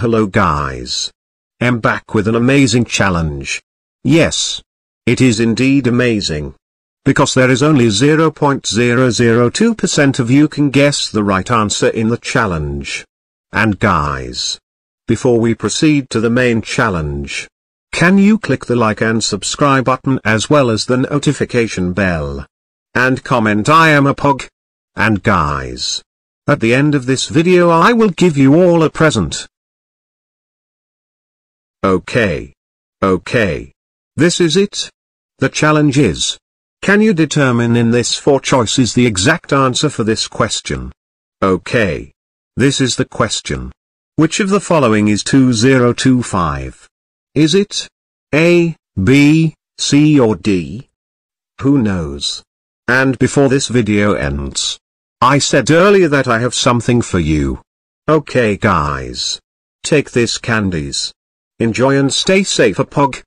Hello guys. I'm back with an amazing challenge. Yes. It is indeed amazing. Because there is only 0.002% of you can guess the right answer in the challenge. And guys. Before we proceed to the main challenge. Can you click the like and subscribe button as well as the notification bell? And comment I am a pog. And guys. At the end of this video I will give you all a present. Okay. Okay. This is it. The challenge is. Can you determine in this four choices the exact answer for this question? Okay. This is the question. Which of the following is 2025? Is it A, B, C or D? Who knows? And before this video ends, I said earlier that I have something for you. Okay guys. Take this candies. Enjoy and stay safe a pog.